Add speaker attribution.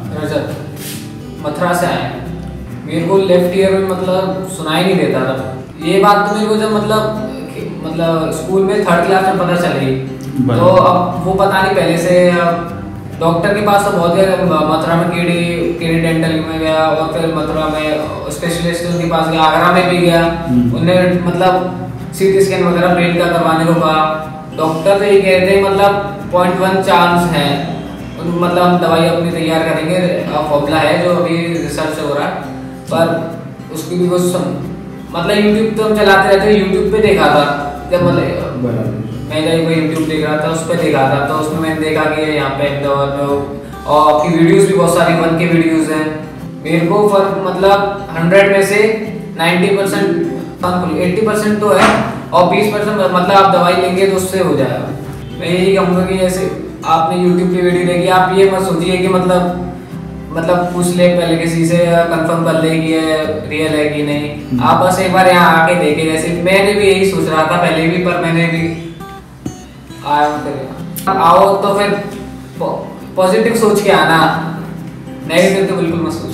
Speaker 1: रजत मथुरा से आए मेरे को लेफ़्ट ईयर में मतलब सुनाई नहीं देता था। ये बात तो मेरे को जब मतलब मतलब स्कूल में थर्ड क्लास में पता चल गई तो अब वो पता नहीं पहले से अब डॉक्टर के पास तो बहुत गया मथुरा में कीड़ी कीड़ी डेंटल में गया और फिर मथुरा में स्पेशलिस्ट के पास गया आगरा में भी गया।
Speaker 2: हम्म।
Speaker 1: उन्हें मतलब सीटी स्कैन वगैरह ब्रेन का करवाने को कहा। डॉक्टर तो ये कह रहे थे मतलब पॉइंट वन चांस है। मतलब हम दवाई अपनी तैयार करेंगे फॉर्मूला है जो अभी रिसर्च हो रहा है। पर उसकी भी कुछ सुन मतलब यूट्यूब तो हम चलाते रहते हैं यूट्यूब पे देखा था। जब मतलब मैं जब कोई यूट्यूब देख रहा था उस पर देखा था। तो उसमें मैंने देखा कि यहाँ पे अहमदाबाद में और आपकी वीडियोस भी बहुत सारी वन के वीडियोस हैं। मेरे को फर मतलब हंड्रेड में से नाइन्टी परसेंट एट्टी परसेंट तो है और बीस परसेंट मतलब आप दवाई लेंगे तो उससे हो जाएगा। मैं यही कहूँगा कि जैसे आपने यूट्यूब पे वीडियो देखी आप ये मत सोचिए कि मतलब मतलब पूछ ले पहले किसी से कंफर्म कर ले कि ये रियल है कि नहीं। आप बस एक बार यहाँ आके देखे जैसे मैंने भी यही सोच रहा था पहले भी पर मैंने भी आया हूँ आओ तो फिर पॉजिटिव सोच के आना। नेगेटिव तो बिल्कुल मत सोचो।